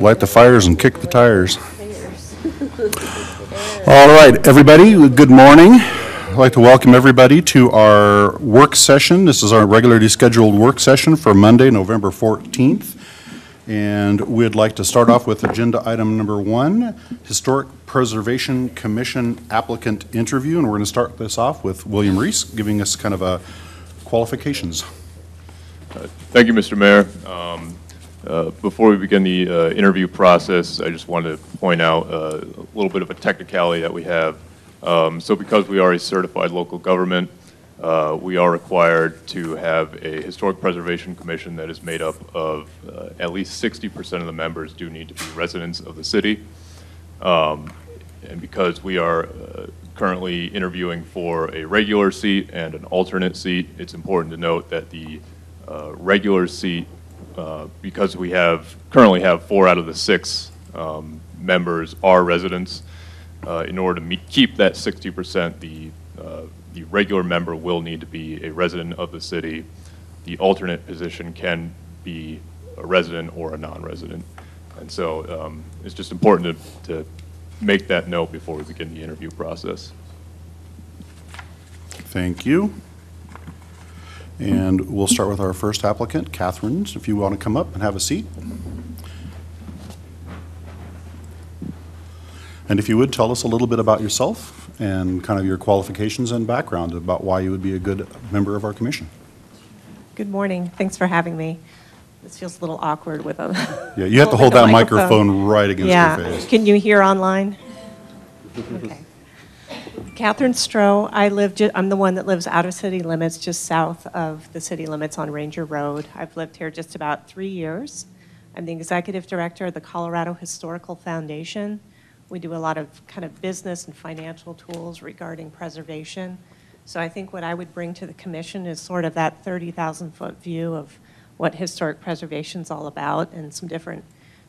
light the fires and kick the tires. All right, everybody, good morning. I'd like to welcome everybody to our work session. This is our regularly scheduled work session for Monday, November 14th. And we'd like to start off with agenda item number one, Historic Preservation Commission applicant interview. And we're going to start this off with William Reese giving us kind of a qualifications. Thank you, Mr. Mayor. Um, uh, Before we begin the uh, interview process, I just wanted to point out uh, a little bit of a technicality that we have. Um, So because we are a certified local government, uh, we are required to have a Historic Preservation Commission that is made up of uh, at least 60% of the members do need to be residents of the city. Um, And because we are currently interviewing for a regular seat and an alternate seat, it's important to note that the regular seat, uh, because we have, currently have four out of the six um, members are residents, uh, in order to meet, keep that 60%, the, uh, the regular member will need to be a resident of the city. The alternate position can be a resident or a non-resident. And so um, it's just important to, to make that note before we begin the interview process. Thank you. And we'll start with our first applicant, Catherine, if you want to come up and have a seat. And if you would, tell us a little bit about yourself and kind of your qualifications and background about why you would be a good member of our commission. Good morning. Thanks for having me. This feels a little awkward with a. Yeah, you have to hold that a microphone right against your Yeah. face. Can you hear online? Okay. Catherine Stroh, I live, ju- I'm the one that lives out of city limits, just south of the city limits on Ranger Road. I've lived here just about three years. I'm the executive director of the Colorado Historical Foundation. We do a lot of kind of business and financial tools regarding preservation. So I think what I would bring to the commission is sort of that 30,000-foot view of what historic preservation is all about and some different,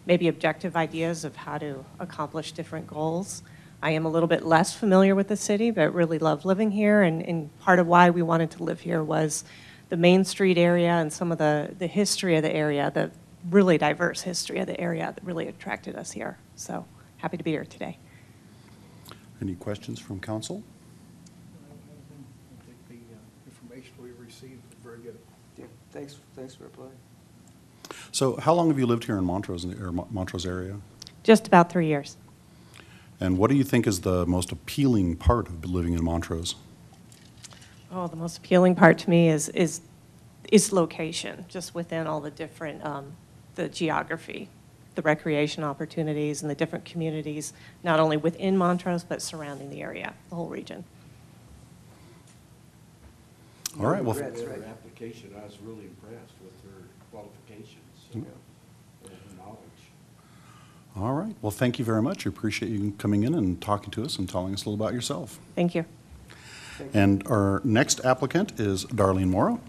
maybe objective ideas of how to accomplish different goals. I am a little bit less familiar with the city, but really love living here, and, and part of why we wanted to live here was the Main Street area and some of the, the history of the area, the really diverse history of the area that really attracted us here. So happy to be here today. Any questions from council? I think the uh, information we received was very good. Yeah, thanks, thanks for replying. So how long have you lived here in Montrose, or Mo- Montrose area? Just about three years. And what do you think is the most appealing part of living in Montrose? Oh, the most appealing part to me is, is, is location, just within all the different, um, the geography, the recreation opportunities and the different communities, not only within Montrose, but surrounding the area, the whole region. All right, well, Regrets, Read right? her application, I was really impressed with her qualifications and her knowledge. All right. Well, thank you very much. I appreciate you coming in and talking to us and telling us a little about yourself. Thank you. And our next applicant is Darlene Morrow.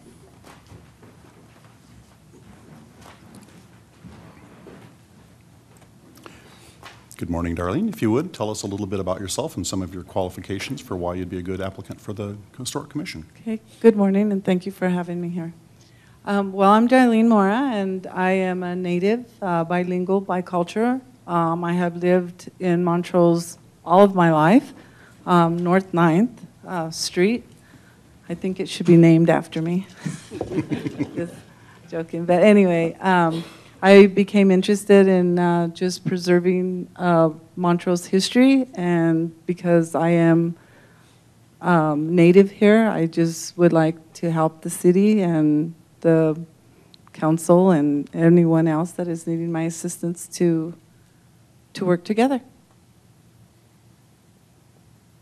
Good morning, Darlene. If you would, tell us a little bit about yourself and some of your qualifications for why you'd be a good applicant for the Historic Commission. Okay, good morning, and thank you for having me here. Um, well, I'm Darlene Mora, and I am a native, uh, bilingual, bicultural. Um, I have lived in Montrose all of my life, um, North 9th uh, Street. I think it should be named after me. Just joking, but anyway, um, I became interested in uh, just preserving uh, Montrose history, and because I am um, native here. I just would like to help the city and the council and anyone else that is needing my assistance to, to work together.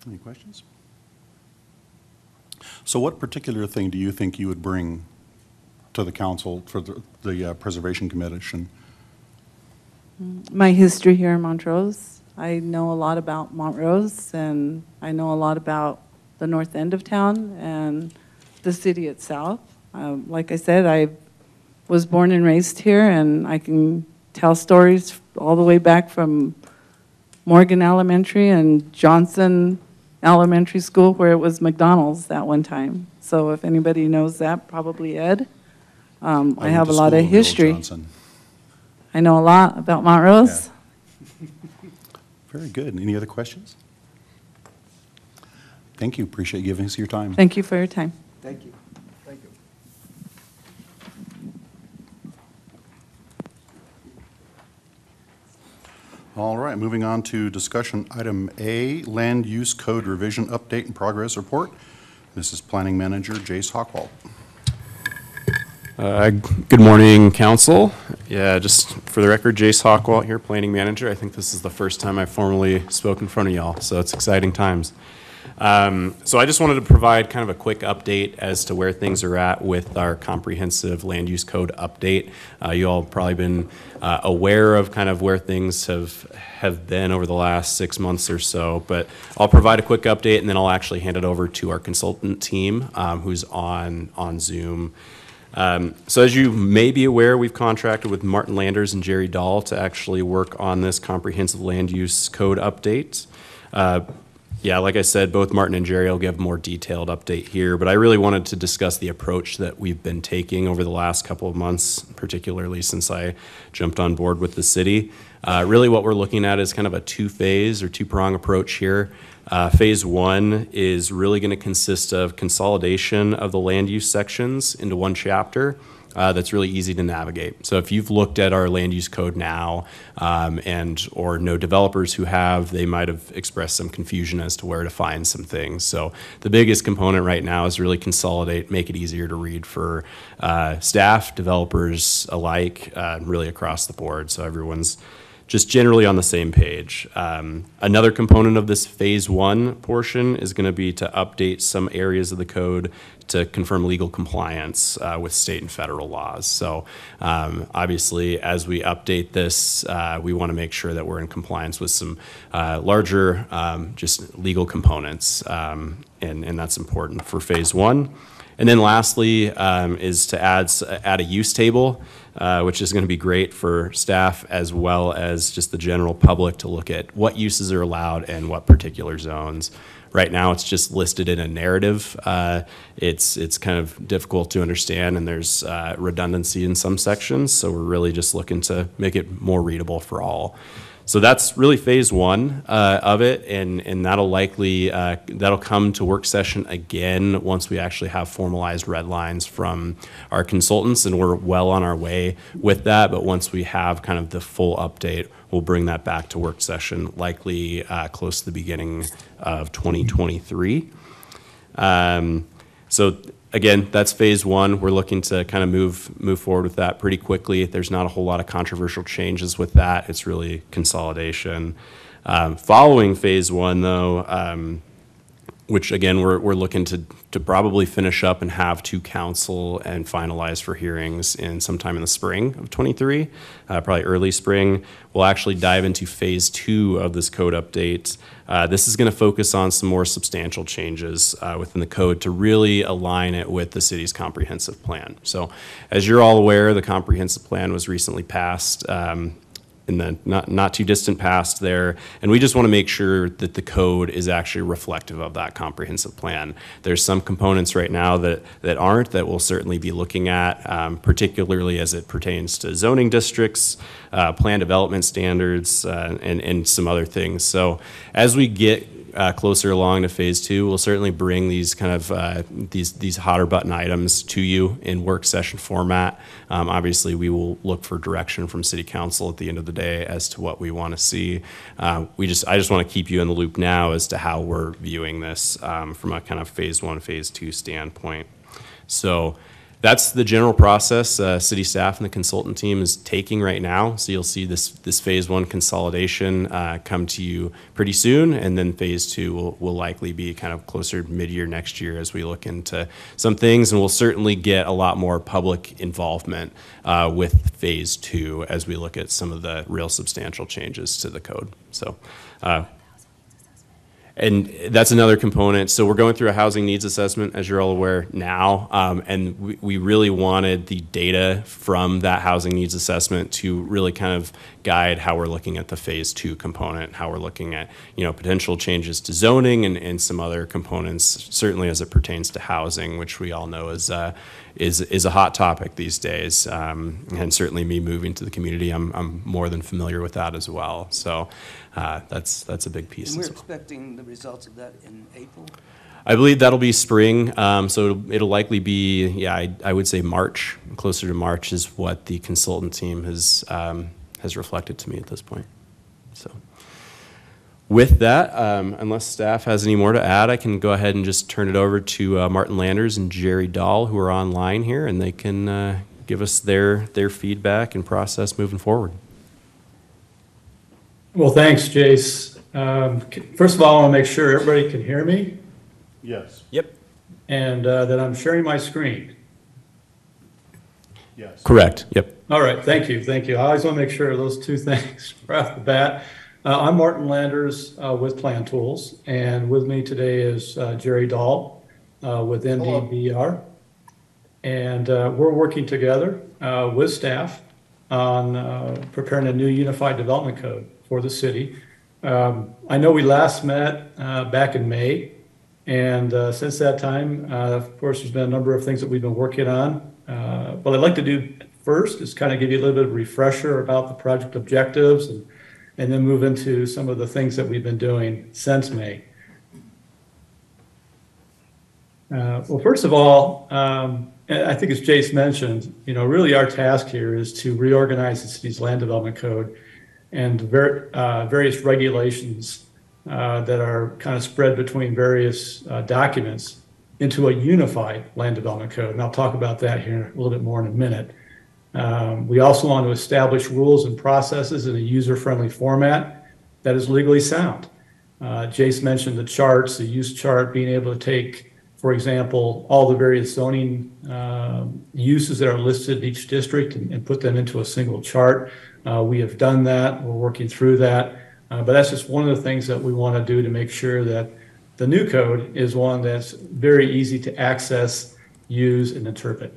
Any questions? So what particular thing do you think you would bring to the council for the- the uh, Preservation Commission? My history here in Montrose, I know a lot about Montrose, and I know a lot about the north end of town and the city itself. Um, Like I said, I was born and raised here, and I can tell stories all the way back from Morgan Elementary and Johnson Elementary School, where it was McDonald's that one time. So if anybody knows that, probably Ed. Um, I went have a lot of history. I know a lot about Montrose. Very good. Any other questions? Thank you. Appreciate you giving us your time. Thank you for your time. Thank you. All right, moving on to discussion item A, Land Use Code Revision Update and Progress Report. This is Planning Manager Jace Hochwalt. Uh, Good morning, council. Yeah, just for the record, Jace Hochwalt here, planning manager. I think this is the first time I've formally spoken in front of y'all, so it's exciting times. Um, So I just wanted to provide kind of a quick update as to where things are at with our comprehensive land use code update. Uh, You all probably been uh, aware of kind of where things have, have been over the last six months or so, but I'll provide a quick update, and then I'll actually hand it over to our consultant team, um, who's on, on Zoom. Um, So as you may be aware, we've contracted with Martin Landers and Jerry Dahl to actually work on this comprehensive land use code update. Uh, Yeah, like I said, both Martin and Jerry will give more detailed update here, but I really wanted to discuss the approach that we've been taking over the last couple of months, particularly since I jumped on board with the city. Uh, Really, what we're looking at is kind of a two-phase or two-prong approach here. Uh, Phase one is really going to consist of consolidation of the land use sections into one chapter uh, that's really easy to navigate. So if you've looked at our land use code now um, and or know developers who have, they might have expressed some confusion as to where to find some things. So the biggest component right now is really consolidate, make it easier to read for uh, staff, developers alike, uh, really across the board. So everyone's just generally on the same page. Um, Another component of this phase one portion is going to be to update some areas of the code to confirm legal compliance uh, with state and federal laws. So um, obviously, as we update this, uh, we want to make sure that we're in compliance with some uh, larger, um, just legal components. um, And, and that's important for phase one. And then lastly um, is to add, add a use table, uh, which is going to be great for staff as well as just the general public to look at what uses are allowed and what particular zones. Right now, it's just listed in a narrative. Uh, It's, it's kind of difficult to understand, and there's uh, redundancy in some sections, so we're really just looking to make it more readable for all. So that's really phase one uh, of it, and, and that'll likely, uh, that'll come to work session again once we actually have formalized red lines from our consultants, and we're well on our way with that. But once we have kind of the full update, we'll bring that back to work session, likely uh, close to the beginning of 2023. Um, So again, that's phase one. We're looking to kind of move, move forward with that pretty quickly. There's not a whole lot of controversial changes with that. It's really consolidation. Um, Following phase one, though, um, which again, we're, we're looking to, to probably finish up and have to council and finalize for hearings in sometime in the spring of '23, uh, probably early spring. We'll actually dive into phase two of this code update. Uh, This is going to focus on some more substantial changes uh, within the code to really align it with the city's comprehensive plan. So as you're all aware, the comprehensive plan was recently passed. um, in the not, not too distant past there. And we just want to make sure that the code is actually reflective of that comprehensive plan. There's some components right now that, that aren't, that we'll certainly be looking at, um, particularly as it pertains to zoning districts, uh, plan development standards, uh, and, and some other things. So as we get uh, closer along to phase two, we'll certainly bring these kind of uh, these these hotter button items to you in work session format. Um, obviously, we will look for direction from City Council at the end of the day as to what we want to see. Uh, we just I just want to keep you in the loop now as to how we're viewing this um, from a kind of phase one, phase two standpoint. So that's the general process uh, city staff and the consultant team is taking right now. So you'll see this, this phase one consolidation uh, come to you pretty soon. And then phase two will, will likely be kind of closer to mid-year next year as we look into some things. And we'll certainly get a lot more public involvement uh, with phase two as we look at some of the real substantial changes to the code. So uh, and that's another component. So we're going through a housing needs assessment, as you're all aware now, um, and we, we really wanted the data from that housing needs assessment to really kind of guide how we're looking at the phase two component, how we're looking at you know potential changes to zoning and, and some other components, certainly as it pertains to housing, which we all know is uh, is is a hot topic these days. Um, and certainly me moving to the community, I'm I'm more than familiar with that as well. So uh, that's that's a big piece. And we're well. expecting the results of that in April? I believe that'll be spring, um, so it'll, it'll likely be, yeah, I, I would say March, closer to March is what the consultant team has, um, has reflected to me at this point. So, with that, um, unless staff has any more to add, I can go ahead and just turn it over to uh, Martin Landers and Jerry Dahl, who are online here, and they can uh, give us their, their feedback and process moving forward. Well, thanks, Jace. Um, c- First of all, I want to make sure everybody can hear me Yes, Yep. and uh, that I'm sharing my screen. yes. Correct, yep. All right, thank you, thank you. I always want to make sure of those two things right off the bat. Uh, I'm Martin Landers uh, with Plan Tools, and with me today is uh, Jerry Dahl uh, with NDBR. And uh, we're working together uh, with staff on uh, preparing a new unified development code for the city. Um, I know we last met uh, back in May, and uh, since that time, uh, of course, there's been a number of things that we've been working on. Uh, What I'd like to do first is kind of give you a little bit of refresher about the project objectives and, and then move into some of the things that we've been doing since May. Uh, Well, first of all, um, I think as Jace mentioned, you know, really our task here is to reorganize the city's land development code and ver- uh, various regulations uh, that are kind of spread between various uh, documents into a unified land development code. And I'll talk about that here a little bit more in a minute. Um, We also want to establish rules and processes in a user-friendly format that is legally sound. Uh, Jace mentioned the charts, the use chart, being able to take, for example, all the various zoning um, uses that are listed in each district and and put them into a single chart. Uh, We have done that, we're working through that. Uh, But that's just one of the things that we want to do to make sure that the new code is one that's very easy to access, use, and interpret.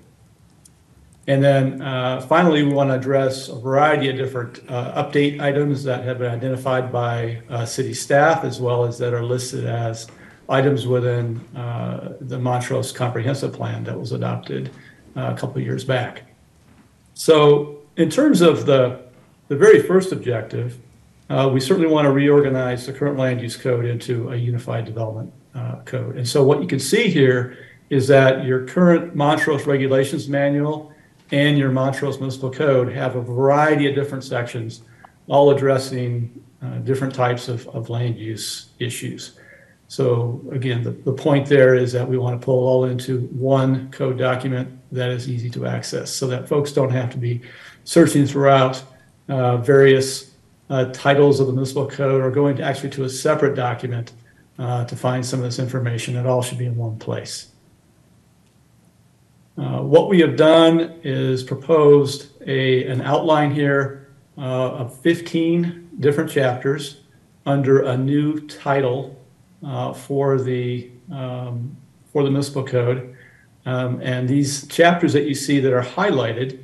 And then uh, finally, we want to address a variety of different uh, update items that have been identified by uh, city staff as well as that are listed as items within uh, the Montrose Comprehensive Plan that was adopted a couple years back. So in terms of the, the very first objective, uh, we certainly want to reorganize the current land use code into a unified development uh, code. And so what you can see here is that your current Montrose Regulations Manual and your Montrose Municipal Code have a variety of different sections, all addressing uh, different types of, of land use issues. So again, the, the point there is that we want to pull all into one code document that is easy to access so that folks don't have to be searching throughout uh, various uh, titles of the municipal code or going to actually to a separate document uh, to find some of this information. It all should be in one place. Uh, What we have done is proposed a, an outline here uh, of 15 different chapters under a new title uh, for the, um, for the municipal code. Um, And these chapters that you see that are highlighted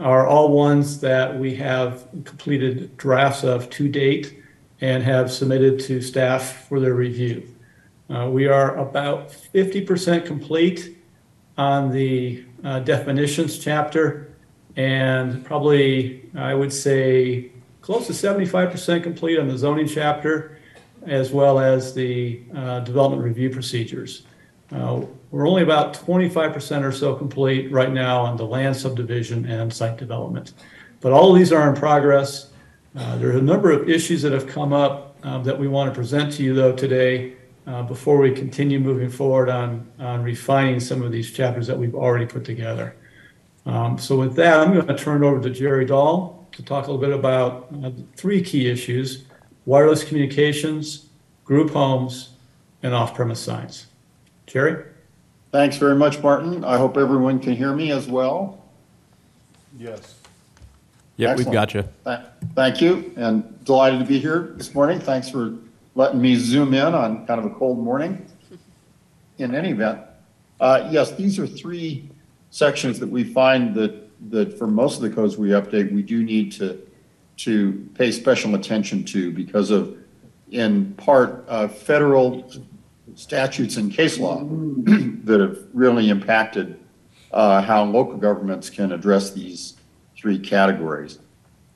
are all ones that we have completed drafts of to date and have submitted to staff for their review. Uh, We are about 50% complete on the uh, definitions chapter, and probably, I would say, close to 75% complete on the zoning chapter, as well as the uh, development review procedures. Uh, We're only about 25% or so complete right now on the land subdivision and site development. But all of these are in progress. Uh, There are a number of issues that have come up uh, that we want to present to you, though, today uh, before we continue moving forward on, on refining some of these chapters that we've already put together. Um, So with that, I'm going to turn it over to Jerry Dahl to talk a little bit about uh, three key issues, wireless communications, group homes, and off-premise signs. Jerry? Thanks very much, Martin. I hope everyone can hear me as well. Yes. Yep, we've Excellent. got you. Th- Thank you, and delighted to be here this morning. Thanks for letting me zoom in on kind of a cold morning. In any event, uh, yes, these are three sections that we find that, that for most of the codes we update, we do need to, to pay special attention to because of, in part, uh, federal statutes and case law that have really impacted uh, how local governments can address these three categories.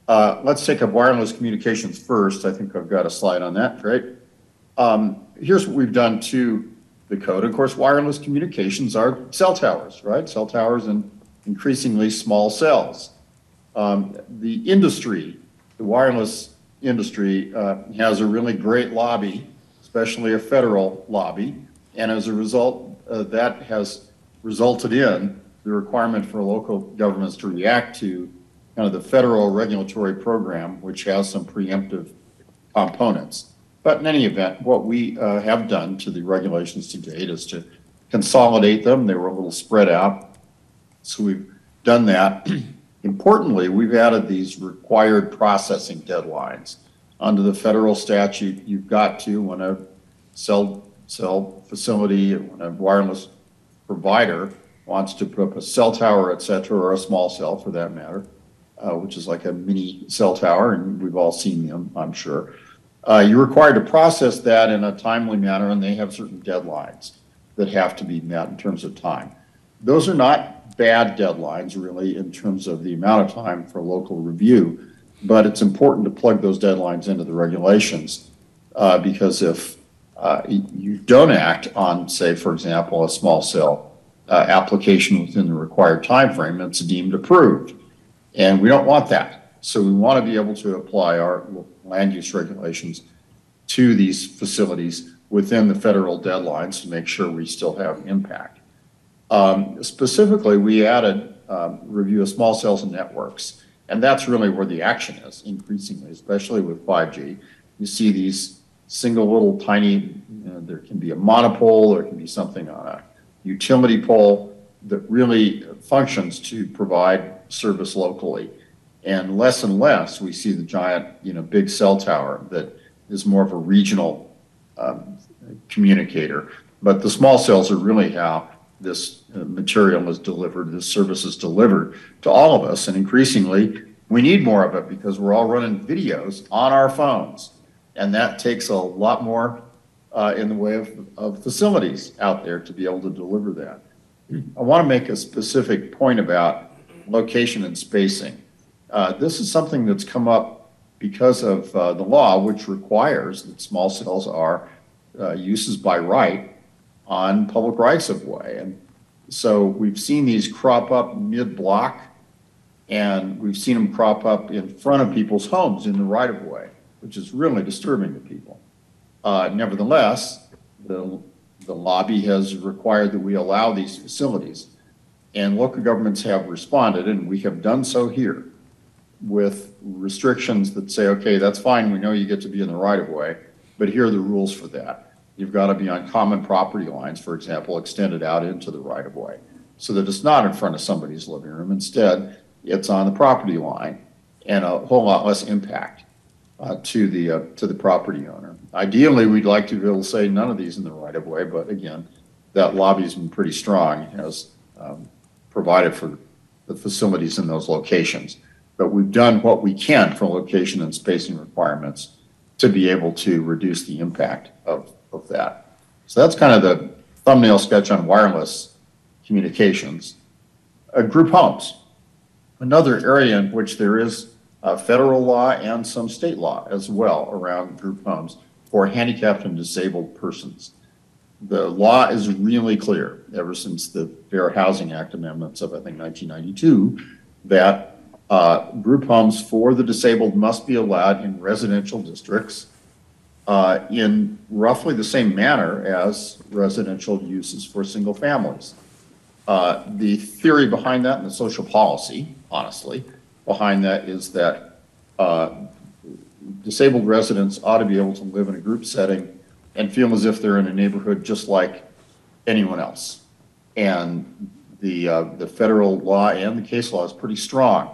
Uh, Let's take up wireless communications first. I think I've got a slide on that, right? Um, Here's what we've done to the code. Of course, wireless communications are cell towers, right? Cell towers and increasingly small cells. Um, The industry, the wireless industry uh, has a really great lobby, especially a federal lobby. And as a result, uh, that has resulted in the requirement for local governments to react to kind of the federal regulatory program, which has some preemptive components. But in any event, what we uh, have done to the regulations to date is to consolidate them. They were a little spread out. So we've done that. Importantly, we've added these required processing deadlines. Under the federal statute, you've got to, when a cell, cell facility, when a wireless provider wants to put up a cell tower, et cetera, or a small cell for that matter, uh, which is like a mini cell tower, and we've all seen them, I'm sure. Uh, you're required to process that in a timely manner, and they have certain deadlines that have to be met in terms of time. Those are not bad deadlines, really, in terms of the amount of time for local review, but it's important to plug those deadlines into the regulations, uh, because if uh, you don't act on, say, for example, a small cell uh, application within the required time frame, it's deemed approved. And we don't want that. So we want to be able to apply our land use regulations to these facilities within the federal deadlines to make sure we still have impact. Um, Specifically, we added um, review of small cells and networks. And that's really where the action is increasingly, especially with 5G. You see these single little tiny, you know, there can be a monopole, there can be something on a utility pole that really functions to provide service locally. And less and less, we see the giant, you know, big cell tower that is more of a regional um, communicator. But the small cells are really how this uh, material is delivered, this service is delivered to all of us. And increasingly, we need more of it because we're all running videos on our phones. And that takes a lot more uh, in the way of, of facilities out there to be able to deliver that. I want to make a specific point about location and spacing. Uh, This is something that's come up because of uh, the law, which requires that small cells are uh, uses by right on public rights of way. And so we've seen these crop up mid-block, and we've seen them crop up in front of people's homes in the right of way, which is really disturbing to people. Uh, Nevertheless, the, the lobby has required that we allow these facilities. And local governments have responded, and we have done so here with restrictions that say, okay, that's fine, we know you get to be in the right of way, but here are the rules for that. You've got to be on common property lines, for example, extended out into the right of way. So that it's not in front of somebody's living room. Instead, it's on the property line and a whole lot less impact uh, to the, uh, to the property owner. Ideally, we'd like to be able to say none of these in the right of way, but again, that lobby's been pretty strong, has um, provided for the facilities in those locations. But we've done what we can for location and spacing requirements to be able to reduce the impact of, of that. So that's kind of the thumbnail sketch on wireless communications. Uh, group homes, another area in which there is uh, federal law and some state law as well around group homes for handicapped and disabled persons. The law is really clear ever since the Fair Housing Act amendments of, I think, 1992, that uh, group homes for the disabled must be allowed in residential districts uh, in roughly the same manner as residential uses for single families. Uh, The theory behind that and the social policy, honestly, behind that is that uh, disabled residents ought to be able to live in a group setting and feel as if they're in a neighborhood just like anyone else. And the, uh, the federal law and the case law is pretty strong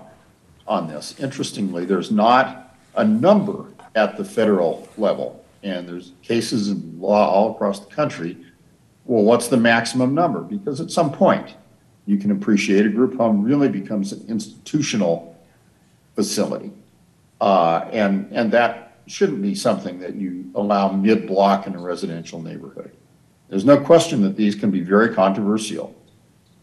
on this. Interestingly, there's not a number at the federal level and there's cases in law all across the country, well, what's the maximum number? Because at some point, you can appreciate a group home really becomes an institutional facility. Uh, and, and that shouldn't be something that you allow mid-block in a residential neighborhood. There's no question that these can be very controversial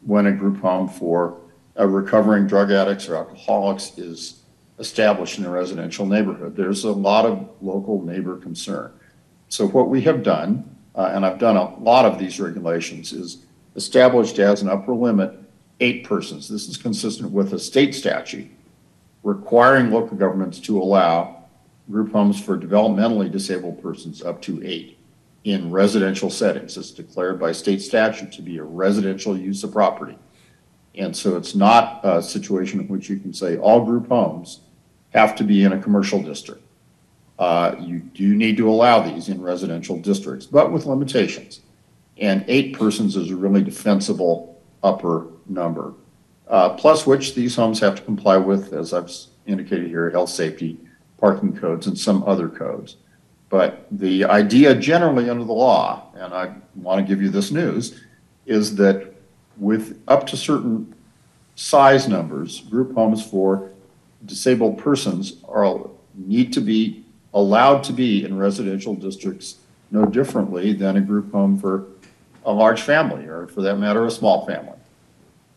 when a group home for uh, recovering drug addicts or alcoholics is established in a residential neighborhood. There's a lot of local neighbor concern. So what we have done, uh, and I've done a lot of these regulations, is established as an upper limit eight persons. This is consistent with a state statute requiring local governments to allow group homes for developmentally disabled persons up to eight in residential settings. It's declared by state statute to be a residential use of property. And so it's not a situation in which you can say all group homes have to be in a commercial district. Uh, you do need to allow these in residential districts, but with limitations. And eight persons is a really defensible upper number. Uh, plus which these homes have to comply with, as I've indicated here, health, safety, parking codes, and some other codes. But the idea generally under the law, and I want to give you this news, is that with up to certain size numbers, group homes for disabled persons are, need to be allowed to be in residential districts no differently than a group home for a large family, or for that matter, a small family.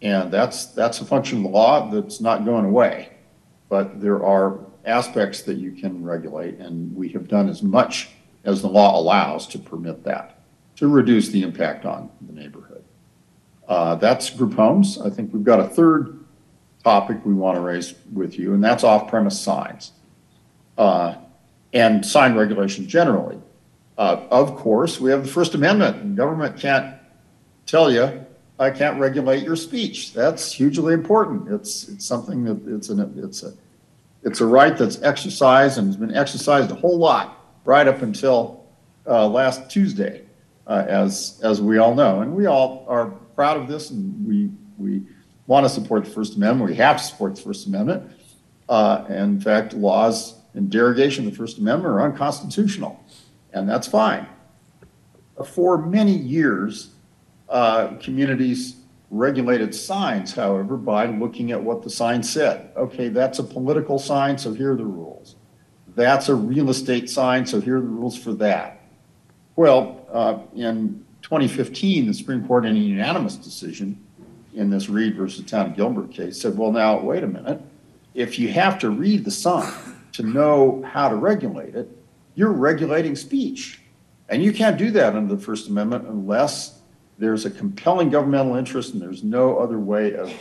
And that's, that's a function of the law that's not going away. But there are aspects that you can regulate, and we have done as much as the law allows to permit that, to reduce the impact on the neighborhood. Uh, that's group homes. I think we've got a third topic we want to raise with you, and that's off-premise signs uh, and sign regulation generally. Uh, of course, we have the First Amendment, and government can't tell you, I can't regulate your speech. That's hugely important. It's it's something that it's an it's a it's a right that's exercised and has been exercised a whole lot right up until uh, last Tuesday, uh, as as we all know, and we all are proud of this, and we we want to support the First Amendment. We have to support the First Amendment. Uh, and in fact, laws in derogation of the First Amendment are unconstitutional, and that's fine. For many years, uh, communities regulated signs, however, by looking at what the sign said. Okay, that's a political sign, so here are the rules. That's a real estate sign, so here are the rules for that. Well, uh, in 2015, the Supreme Court, in a unanimous decision in this Reed versus Town of Gilbert case, said, well, now, wait a minute. If you have to read the sign to know how to regulate it, you're regulating speech. And you can't do that under the First Amendment unless there's a compelling governmental interest and there's no other way of,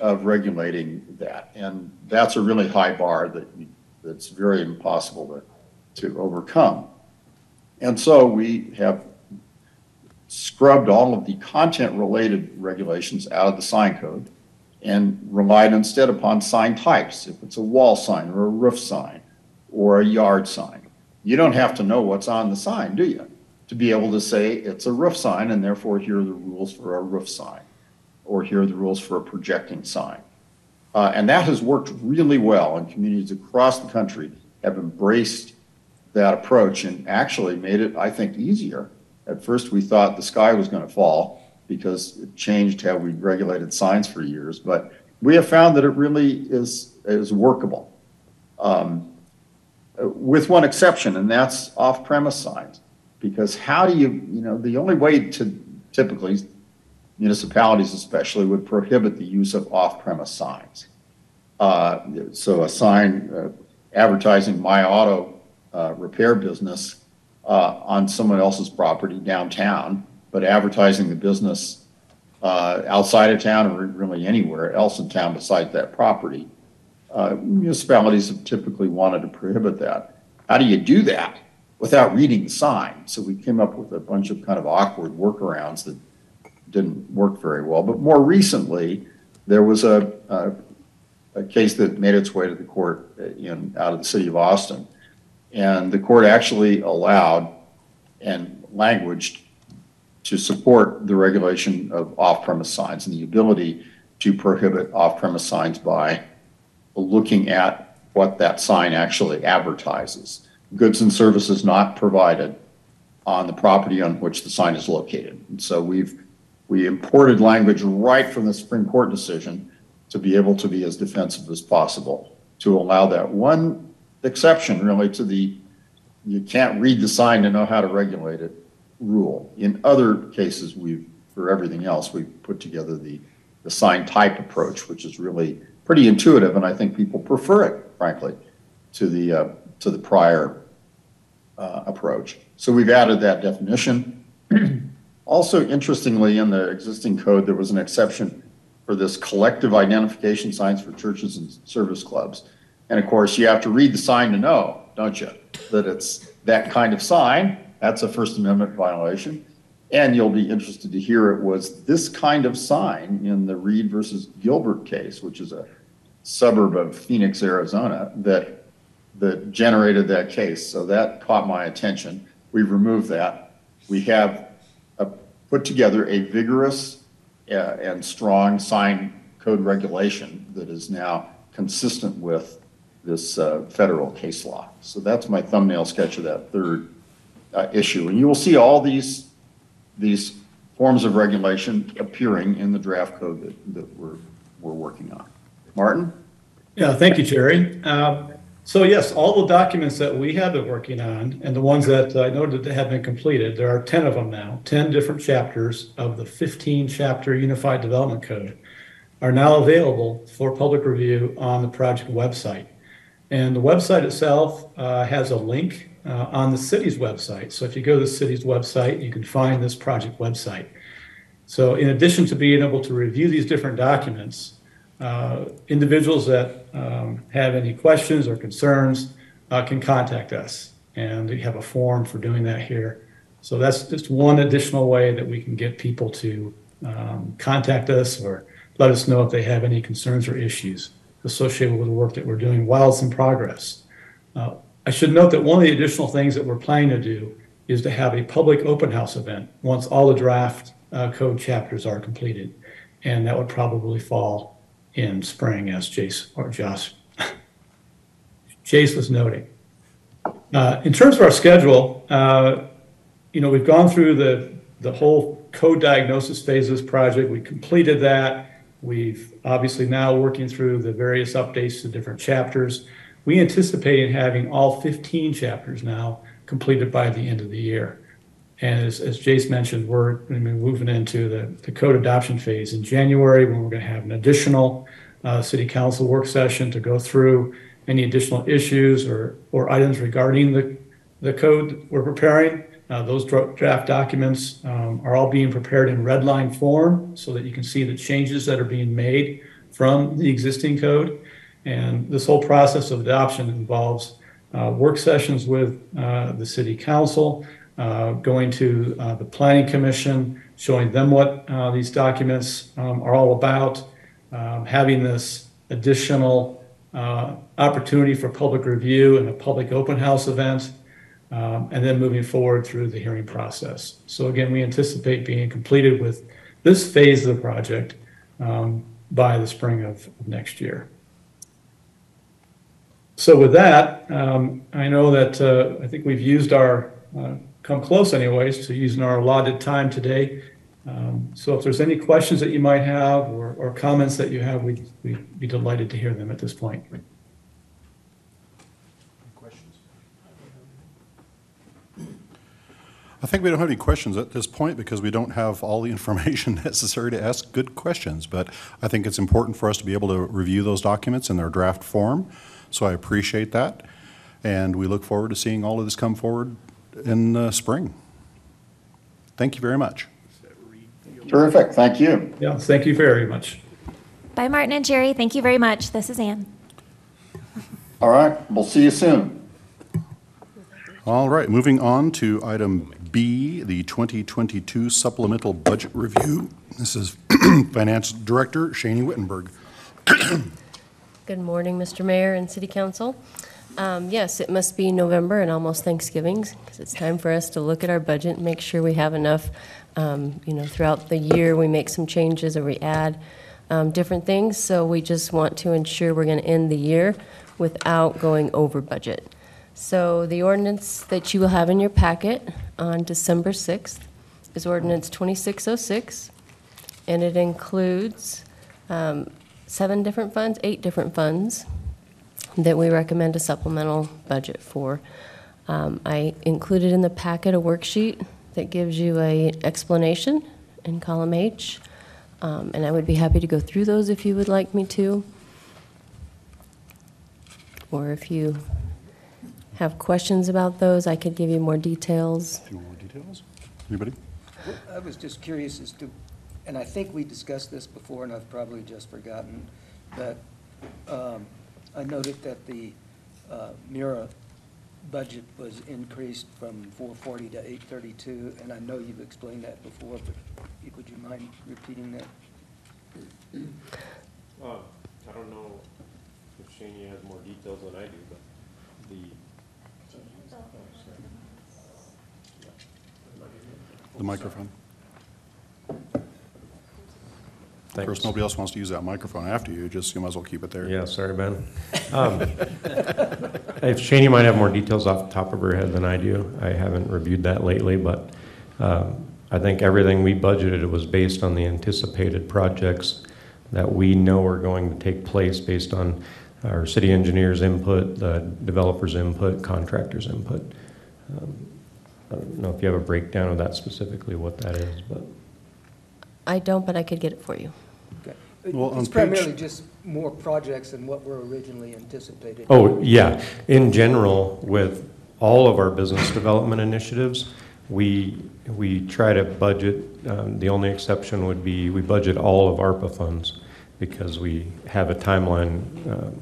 of regulating that. And that's a really high bar that that's very impossible to, to overcome. And so we have scrubbed all of the content related regulations out of the sign code and relied instead upon sign types. If it's a wall sign or a roof sign or a yard sign, you don't have to know what's on the sign, do you? to be able to say it's a roof sign and therefore here are the rules for a roof sign or here are the rules for a projecting sign. Uh, and that has worked really well and communities across the country have embraced that approach and actually made it, I think, easier. At first we thought the sky was going to fall because it changed how we regulated signs for years, but we have found that it really is, is workable. Um, with one exception, and that's off-premise signs. Because how do you, you know, the only way to typically, municipalities especially, would prohibit the use of off-premise signs. Uh, so a sign uh, advertising my auto uh, repair business uh, on someone else's property downtown, but advertising the business uh, outside of town or really anywhere else in town besides that property. Uh, municipalities have typically wanted to prohibit that. How do you do that? without reading the sign. So we came up with a bunch of kind of awkward workarounds that didn't work very well. But more recently, there was a, a, a case that made its way to the court in out of the city of Austin, and the court actually allowed and language to support the regulation of off-premise signs and the ability to prohibit off-premise signs by looking at what that sign actually advertises goods and services not provided on the property on which the sign is located. And so we've, we imported language right from the Supreme Court decision to be able to be as defensive as possible, to allow that one exception really to the, you can't read the sign to know how to regulate it rule. In other cases, we've, for everything else, we've put together the, the sign type approach, which is really pretty intuitive, and I think people prefer it, frankly, to the, uh, to the prior uh, approach. So we've added that definition. Also, interestingly, in the existing code, there was an exception for this collective identification signs for churches and service clubs. And of course, you have to read the sign to know, don't you, that it's that kind of sign. That's a First Amendment violation. And you'll be interested to hear it was this kind of sign in the Reed versus Gilbert case, which is a suburb of Phoenix, Arizona, that, that generated that case. So that caught my attention. We removed that. We have uh, put together a vigorous uh, and strong sign code regulation that is now consistent with this uh, federal case law. So that's my thumbnail sketch of that third uh, issue. And you will see all these, these forms of regulation appearing in the draft code that, that we're, we're working on. Martin? Yeah, thank you, Jerry. Um, So yes, all the documents that we have been working on and the ones that I noted that have been completed, there are 10 of them now, 10 different chapters of the 15-chapter Unified Development Code are now available for public review on the project website. And the website itself uh, has a link uh, on the city's website. So if you go to the city's website, you can find this project website. So in addition to being able to review these different documents, uh, individuals that um, have any questions or concerns uh, can contact us. And we have a form for doing that here. So that's just one additional way that we can get people to um, contact us or let us know if they have any concerns or issues associated with the work that we're doing while it's in progress. Uh, I should note that one of the additional things that we're planning to do is to have a public open house event once all the draft uh, code chapters are completed. And that would probably fall in spring, as Jace or Josh, Jace was noting. Uh, in terms of our schedule, uh, you know, we've gone through the, the whole code diagnosis phase of this project. We completed that. We've obviously now working through the various updates to different chapters. We anticipate having all 15 chapters now completed by the end of the year. And as, as Jace mentioned, we're to be moving into the, the code adoption phase in January when we're going to have an additional uh, city council work session to go through any additional issues or, or items regarding the, the code we're preparing. Uh, those draft documents um, are all being prepared in redline form so that you can see the changes that are being made from the existing code. And this whole process of adoption involves uh, work sessions with uh, the city council, uh, going to uh, the planning commission, showing them what these documents um, are all about, um, having this additional opportunity for public review and a public open house event, and then moving forward through the hearing process. So again, we anticipate being completed with this phase of the project um, by the spring of of next year. So with that, um, I know that, uh, I think we've used our, uh, come close anyways to using our allotted time today. Um, So if there's any questions that you might have or, or comments that you have, we'd, we'd be delighted to hear them at this point. I think we don't have any questions at this point because we don't have all the information necessary to ask good questions. But I think it's important for us to be able to review those documents in their draft form. So I appreciate that. And we look forward to seeing all of this come forward in the spring. Thank you very much. Terrific, thank you. Yeah, thank you very much. Bye, Martin and Jerry. Thank you very much. This is Ann. All right, we'll see you soon. All right, moving on to item The 2022 supplemental budget review. This is Finance Director Shani Wittenberg. Good morning, Mr. Mayor and City Council. Um, Yes, it must be November and almost Thanksgiving, because it's time for us to look at our budget and make sure we have enough, um, you know, throughout the year, we make some changes or we add um, different things, so we just want to ensure we're going to end the year without going over budget. So the ordinance that you will have in your packet on December 6th is ordinance 2606, and it includes um, seven different funds, eight different funds that we recommend a supplemental budget for. Um, I included in the packet a worksheet that gives you a explanation in column H, um, and I would be happy to go through those if you would like me to. Or if you have questions about those, I could give you more details. Do you want more details? Anybody? I was just curious as to, and I think we discussed this before, and I've probably just forgotten, but um, I noted that the uh, Mira budget was increased from 440 to 832, and I know you've explained that before, but would you mind repeating that? Uh, I don't know if Shania has more details than I do, but the. The microphone. Of course, nobody else wants to use that microphone after you, just, you might as well keep it there. Yeah, sorry, Ben. Um, If Shania might have more details off the top of her head than I do, I haven't reviewed that lately, but um, I think everything we budgeted was based on the anticipated projects that we know are going to take place based on our city engineer's input, the developer's input, contractor's input. Um, I don't know if you have a breakdown of that specifically, what that is, but. I don't, but I could get it for you. Okay. Well, on It's page- primarily just more projects than what were originally anticipated. Oh, yeah. In general, with all of our business development initiatives, we, we try to budget, um, the only exception would be, we budget all of ARPA funds because we have a timeline um,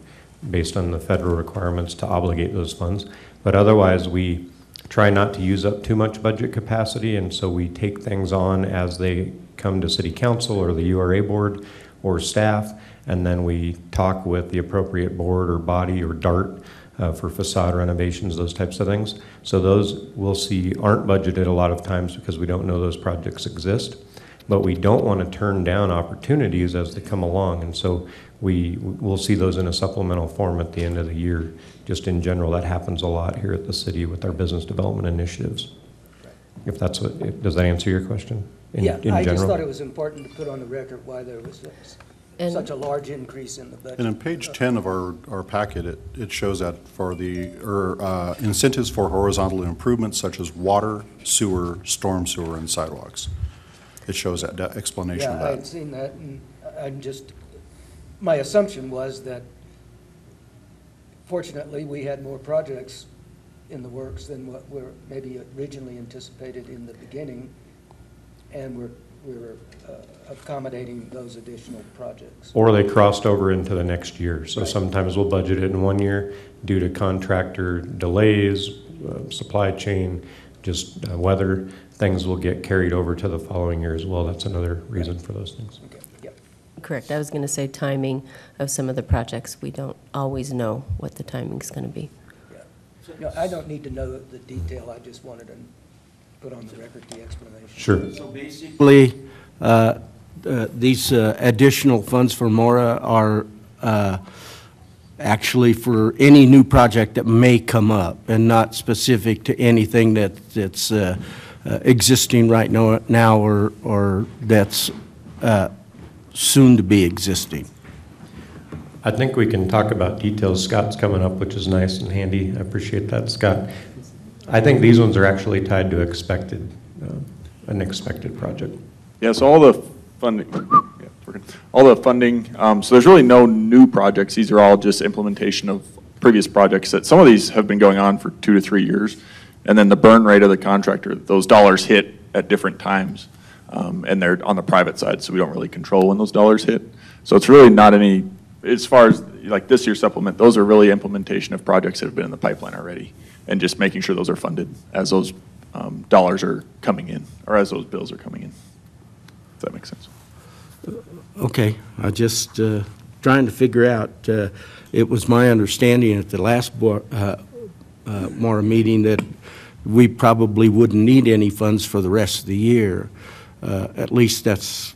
based on the federal requirements to obligate those funds. But otherwise, we try not to use up too much budget capacity, and so we take things on as they come to city council or the URA board or staff, and then we talk with the appropriate board or body or DART uh, for facade renovations, those types of things. So those we'll see aren't budgeted a lot of times because we don't know those projects exist. But we don't want to turn down opportunities as they come along. And so we, we'll see those in a supplemental form at the end of the year. Just in general, that happens a lot here at the city with our business development initiatives. If that's what, if- does that answer your question? in- Yeah, in I just thought it was important to put on the record why there was s- And- such a large increase in the budget. And on page 10 of our, our packet, it, it shows that for the, or uh, incentives for horizontal improvements such as water, sewer, storm sewer, and sidewalks. It shows that de- explanation of Yeah, I had that. seen that, and I- I'm just, my assumption was that fortunately, we had more projects in the works than what were maybe originally anticipated in the beginning, and we're, we're uh, accommodating those additional projects. Or they crossed over into the next year. So Right. sometimes we'll budget it in one year due to contractor delays, uh, supply chain, just uh, weather. Things will get carried over to the following year as well. That's another reason for those things. Correct. I was going to say timing of some of the projects. We don't always know what the timing's going to be. Yeah. No, I don't need to know the detail, I just wanted to put on the record the explanation. Sure. So basically, uh, uh, these uh, additional funds for Mora are uh, actually for any new project that may come up and not specific to anything that, that's uh, uh, existing right now, now or, or that's uh, soon to be existing. I think we can talk about details. Scott's coming up, which is nice and handy. I appreciate that, Scott. I think these ones are actually tied to expected, uh, an expected project. Yes, all the funding, yeah, all the funding, um, so there's really no new projects. These are all just implementation of previous projects that, some of these have been going on for two to three years. And then the burn rate of the contractor, those dollars hit at different times. Um, and they're on the private side, so we don't really control when those dollars hit. So it's really not any, as far as, like this year's supplement, those are really implementation of projects that have been in the pipeline already. And just making sure those are funded as those, um, dollars are coming in, or as those bills are coming in. If that makes sense. Okay, I just, uh, trying to figure out, uh, it was my understanding at the last Bo- uh, uh, meeting that we probably wouldn't need any funds for the rest of the year. Uh, At least that's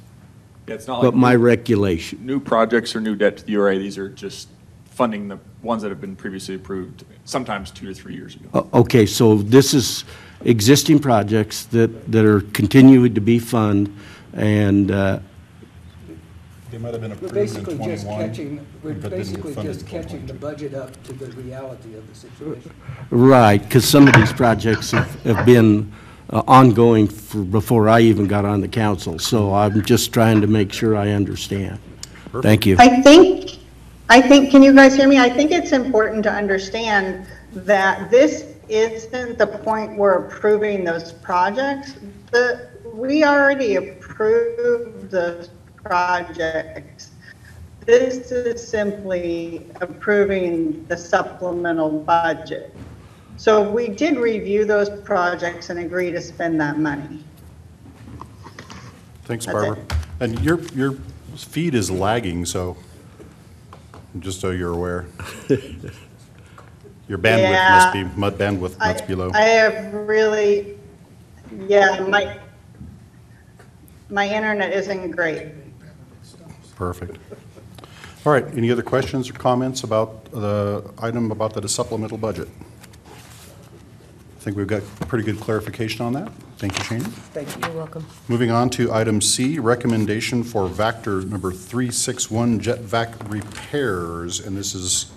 Yeah, it's not what my regulation. new projects or new debt to the URA. These are just funding the ones that have been previously approved, sometimes two to three years ago. O- Okay, so this is existing projects that, that are continuing to be funded, and, uh, They might have been We're approved in basically just 21, catching, we're but didn't get basically funded just until catching the 22. budget up to the reality of the situation. right, because some of these projects have, have been uh, ongoing for, before I even got on the council, so I'm just trying to make sure I understand. Thank you. I think, I think, can you guys hear me? I think it's important to understand that this isn't the point we're approving those projects. The, we already approved those projects. This is simply approving the supplemental budget. So we did review those projects and agree to spend that money. Thanks, That's Barbara. And your, your feed is lagging, so, just so you're aware. Your bandwidth must be, Yeah. mud bandwidth must be low. I have really, yeah, my, my internet isn't great. Perfect. All right, any other questions or comments about the item about the supplemental budget? I think we've got pretty good clarification on that. Thank you, Shane. Thank you. You're welcome. Moving on to item C, recommendation for Vactor number 361 Jet Vac repairs, and this is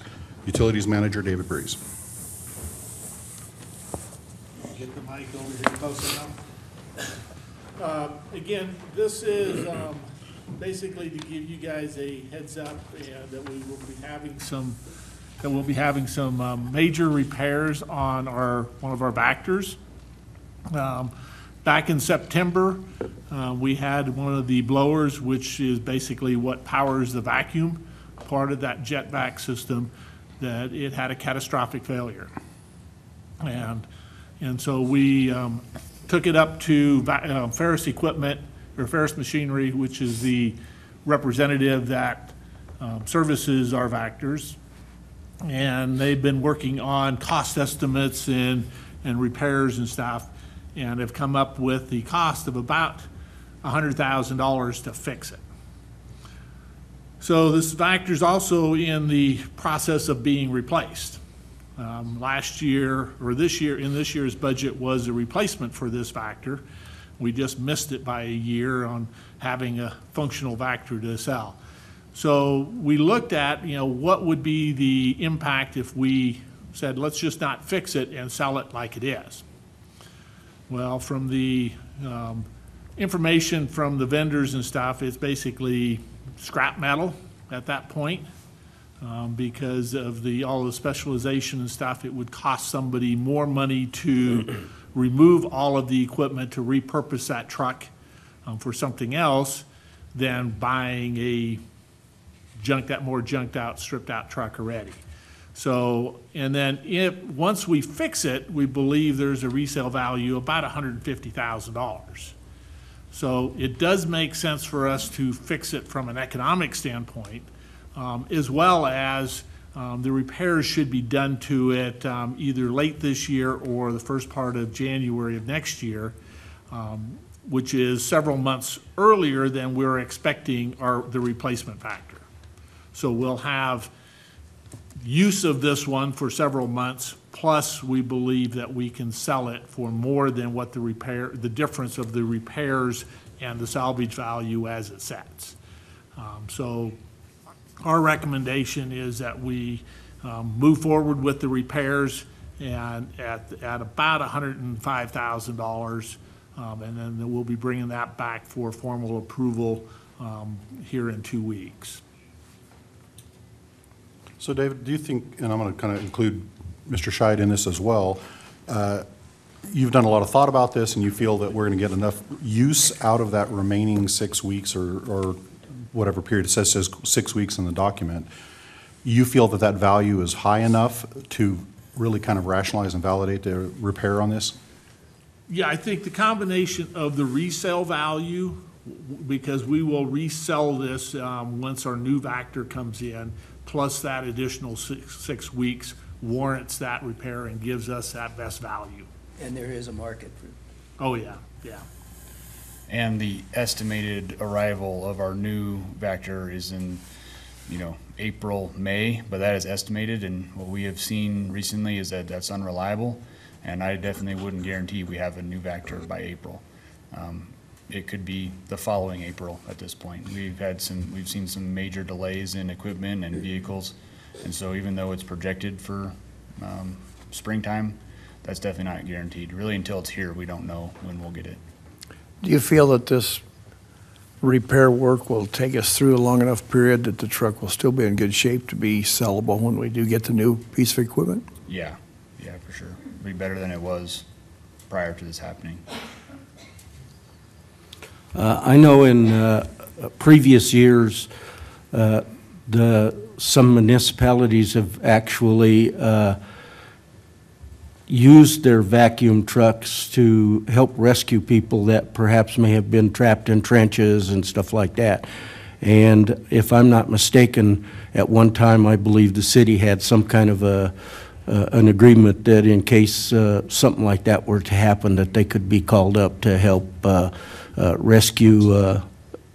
Utilities Manager David Breeze. Get the mic over here close enough. Uh, Again, this is um, basically to give you guys a heads up and that we will be having some, that we'll be having some um, major repairs on our, one of our Vactors. Um, Back in September, uh, we had one of the blowers, which is basically what powers the vacuum part of that jet vac system, that it had a catastrophic failure. And, and so we um, took it up to Va- uh, Faris Equipment, or Faris Machinery, which is the representative that um, services our Vactors. And they've been working on cost estimates and, and repairs and stuff, and have come up with the cost of about $100,000 to fix it. So this Vactor's also in the process of being replaced. Um, Last year, or this year, in this year's budget was a replacement for this Vactor. We just missed it by a year on having a functional Vactor to sell. So we looked at, you know, what would be the impact if we said, let's just not fix it and sell it like it is. Well, from the um, information from the vendors and stuff, it's basically scrap metal at that point. Um, Because of the, all the specialization and stuff, it would cost somebody more money to remove all of the equipment to repurpose that truck um, for something else than buying a junk, that more junked out, stripped out truck already. So, and then if, once we fix it, we believe there's a resale value about hundred and fifty thousand dollars. So it does make sense for us to fix it from an economic standpoint, um, as well as, um, the repairs should be done to it, um, either late this year or the first part of January of next year, um, which is several months earlier than we're expecting our, the replacement Vactor. So we'll have use of this one for several months, plus we believe that we can sell it for more than what the repair, the difference of the repairs and the salvage value as it sets. Um, So our recommendation is that we um, move forward with the repairs and at, at about $105,000. um, And then we'll be bringing that back for formal approval um, here in two weeks. So David, do you think, and I'm going to kind of include Mr. Scheid in this as well, uh, you've done a lot of thought about this, and you feel that we're going to get enough use out of that remaining six weeks or, or whatever period, it says, says six weeks in the document. You feel that that value is high enough to really kind of rationalize and validate the repair on this? Yeah, I think the combination of the resale value, because we will resell this um, once our new Vactor comes in, plus that additional six, six weeks warrants that repair and gives us that best value. And there is a market for, Oh, yeah, yeah. And the estimated arrival of our new Vactor is in you know, April, May, but that is estimated, and what we have seen recently is that that's unreliable, and I definitely wouldn't guarantee we have a new Vactor by April. Um, It could be the following April at this point. We've had some, we've seen some major delays in equipment and vehicles, and so even though it's projected for um, springtime, that's definitely not guaranteed. Really, until it's here, we don't know when we'll get it. Do you feel that this repair work will take us through a long enough period that the truck will still be in good shape to be sellable when we do get the new piece of equipment? Yeah, yeah, for sure. It'll be better than it was prior to this happening. Uh, I know in uh, previous years, uh, the, some municipalities have actually uh, used their vacuum trucks to help rescue people that perhaps may have been trapped in trenches and stuff like that. And if I'm not mistaken, at one time, I believe the city had some kind of a, uh, an agreement that in case uh, something like that were to happen, that they could be called up to help uh, uh, rescue uh,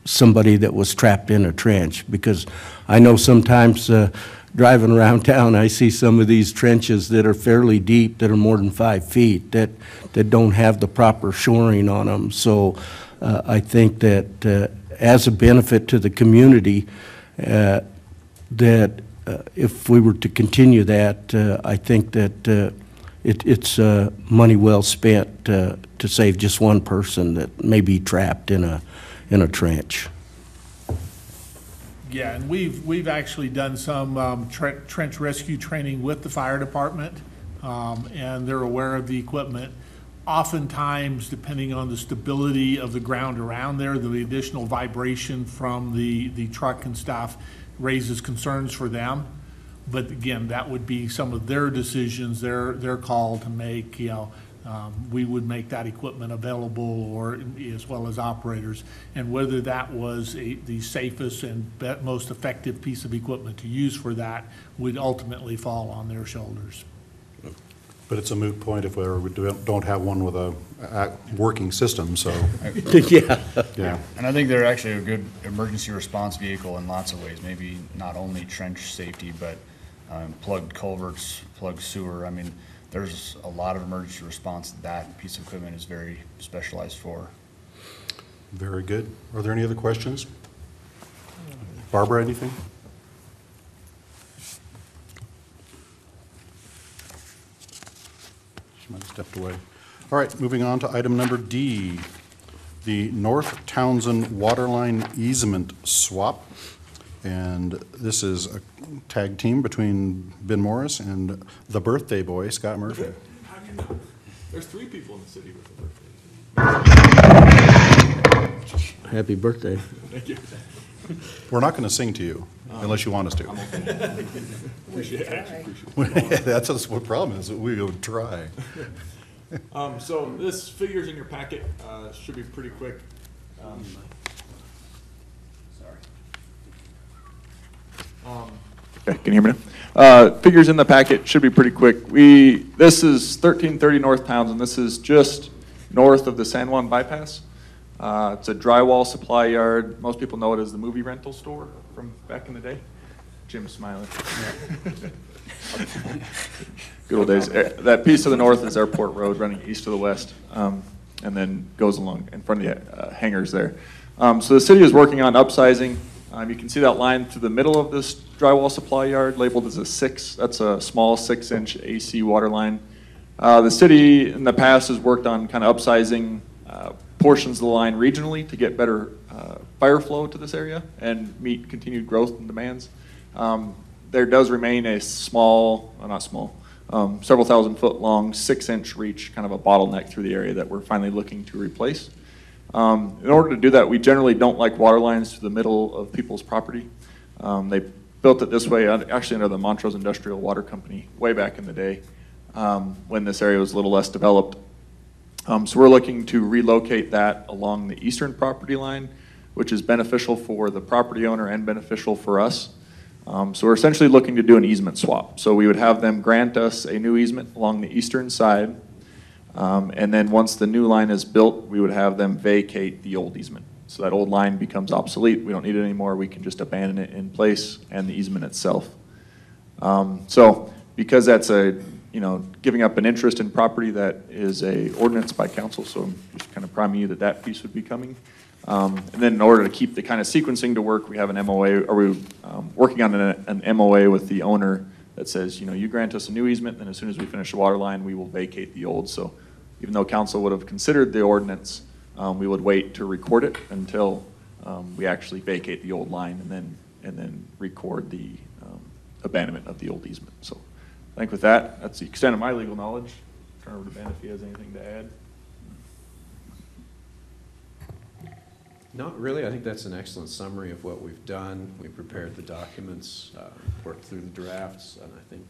somebody that was trapped in a trench. Because I know sometimes uh, driving around town, I see some of these trenches that are fairly deep, that are more than five feet, that, that don't have the proper shoring on them. So uh, I think that uh, as a benefit to the community, uh, that uh, if we were to continue that, uh, I think that uh, it, it's money well spent to save just one person that may be trapped in a, in a trench. Yeah, and we've, we've actually done some um, tre- trench rescue training with the fire department, um, and they're aware of the equipment. Oftentimes, depending on the stability of the ground around there, the additional vibration from the, the truck and stuff raises concerns for them. But again, that would be some of their decisions, their, their call to make, you know, um, we would make that equipment available or as well as operators. And whether that was a, the safest and be- most effective piece of equipment to use for that would ultimately fall on their shoulders. But it's a moot point if we're- we don't don't have one with a a- working system, so. Yeah. Yeah. And I think they're actually a good emergency response vehicle in lots of ways, maybe not only trench safety, but um, plugged culverts, plugged sewer. I mean, there's a lot of emergency response that piece of equipment is very specialized for. Very good. Are there any other questions? Barbara, anything? She might have stepped away. All right, moving on to item number D, the North Townsend Waterline Easement Swap. And this is a tag team between Ben Morris and the birthday boy, Scott Murphy. How do you know? There's three people in the city with a birthday. Happy birthday. Thank you. We're not going to sing to you unless you want us to. Appreciate it, actually appreciate it. That's what's- what problem is, we would try. Um, so this figure's in your packet, uh, should be pretty quick. Um, Okay, can you hear me now? Uh, Figures in the packet should be pretty quick. We, this is 1330 North Townsend This is just north of the San Juan bypass. Uh, It's a drywall supply yard. Most people know it as the movie rental store from back in the day. Jim's smiling. Good old days. Eh, That piece to the north is Airport Road running east to the west, um, and then goes along in front of the uh, hangars there. Um, So the city is working on upsizing. Um, You can see that line through the middle of this drywall supply yard labeled as a six. That's a small six-inch AC water line. Uh, The city in the past has worked on kind of upsizing uh, portions of the line regionally to get better uh, fire flow to this area and meet continued growth and demands. Um, There does remain a small, uh, not small, um, several thousand foot long, six-inch reach, kind of a bottleneck through the area that we're finally looking to replace. Um, In order to do that, we generally don't like water lines to the middle of people's property. Um, They built it this way, actually under the Montrose Industrial Water Company, way back in the day, um, when this area was a little less developed. Um, So we're looking to relocate that along the eastern property line, which is beneficial for the property owner and beneficial for us. Um, So we're essentially looking to do an easement swap. So we would have them grant us a new easement along the eastern side. Um, And then once the new line is built, we would have them vacate the old easement. So that old line becomes obsolete, we don't need it anymore, we can just abandon it in place and the easement itself. Um, So because that's a, you know, giving up an interest in property that is a ordinance by council, so I'm just kind of priming you that that piece would be coming. Um, And then in order to keep the kind of sequencing to work, we have an MOA, or we're um, working on an an MOA with the owner that says, you know, you grant us a new easement, then as soon as we finish the water line, we will vacate the old. So even though council would have considered the ordinance, um, we would wait to record it until um, we actually vacate the old line and then, and then record the um, abandonment of the old easement. So I think with that, that's the extent of my legal knowledge. Turn over to Ben if he has anything to add. Not really. I think that's an excellent summary of what we've done. We prepared the documents, uh, worked through the drafts, and I think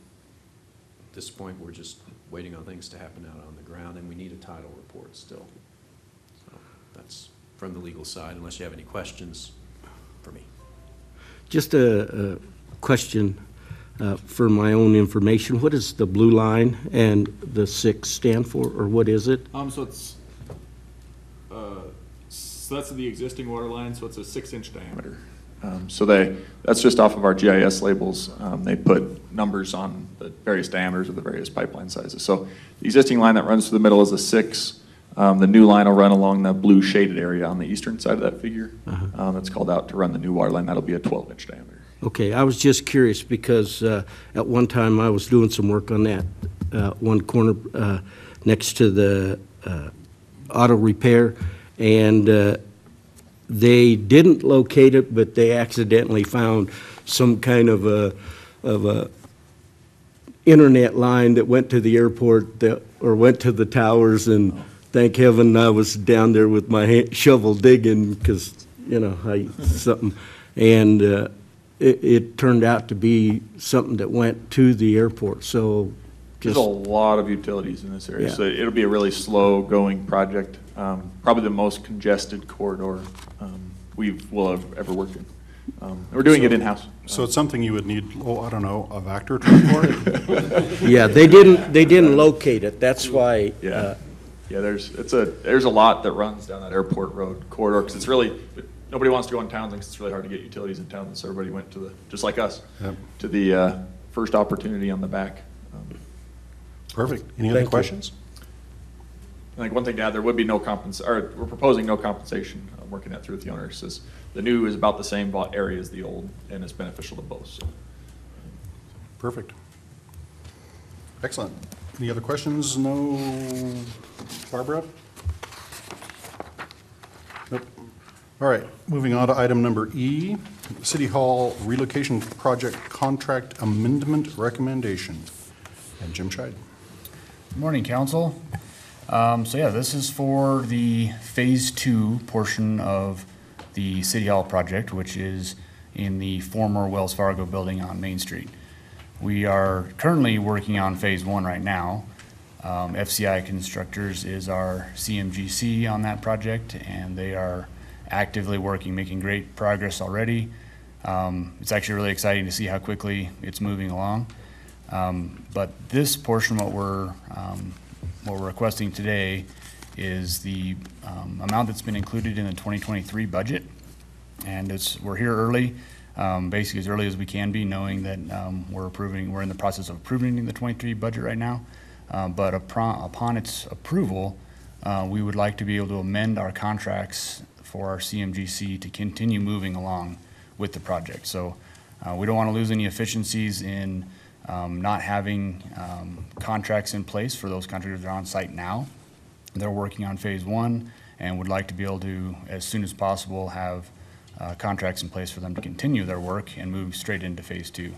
at this point, we're just waiting on things to happen out on the ground, and we need a title report still. So That's from the legal side, unless you have any questions for me. Just a, a question uh, for my own information. What does the blue line and the six stand for, or what is it? Um, so it's, uh, so that's the existing water line, so it's a six-inch diameter. Um, So they, that's just off of our GIS labels. Um, They put numbers on the various diameters of the various pipeline sizes. So the existing line that runs through the middle is a six. Um, The new line will run along the blue shaded area on the eastern side of that figure. Um, That's called out to run the new water line. That'll be a 12-inch diameter. Okay, I was just curious because uh, at one time I was doing some work on that, uh, one corner uh, next to the uh, auto repair, and uh, they didn't locate it, but they accidentally found some kind of a, of a internet line that went to the airport that, or went to the towers, and thank heaven I was down there with my ha- shovel digging, because, you know, I, something, and uh, it, it turned out to be something that went to the airport, so There's just, a lot of utilities in this area, Yeah. so it'll be a really slow-going project. Um, Probably the most congested corridor um, we will have ever worked in. Um, We're doing it in-house. So it's something you would need, oh, I don't know, a Vactor truck for? yeah, they didn't, they didn't locate it, that's why. Yeah, uh, yeah, there's, it's a, there's a lot that runs down that airport road corridor, because it's really, nobody wants to go in Townsend, because it's really hard to get utilities in Townsend, so everybody went to the, just like us, Yep. to the uh, first opportunity on the back. Um, Perfect. Any other Thank you. questions? I think one thing to add, there would be no compens, or we're proposing no compensation, I'm working that through with the owners, is the new is about the same bought area as the old, and it's beneficial to both, so. Perfect. Excellent. Any other questions? No? Barbara? Nope. All right, moving on to item number E, City Hall relocation project contract amendment recommendation. And Jim Scheid. Morning, council. Um, so yeah, this is for the phase two portion of the City Hall project, which is in the former Wells Fargo building on Main Street. We are currently working on phase one right now. Um, FCI Constructors is our CMGC on that project, and they are actively working, making great progress already. Um, it's actually really exciting to see how quickly it's moving along. Um, But this portion, what we're, um, what we're requesting today is the um, amount that's been included in the 2023 budget. And it's, we're here early, um, basically as early as we can be, knowing that um, we're approving, we're in the process of approving the 23 budget right now. Uh, But upon upon its approval, uh, we would like to be able to amend our contracts for our CMGC to continue moving along with the project. So uh, we don't want to lose any efficiencies in um, not having um, contracts in place for those contractors that are on site now. They're working on phase one and would like to be able to, as soon as possible, have uh, contracts in place for them to continue their work and move straight into phase two.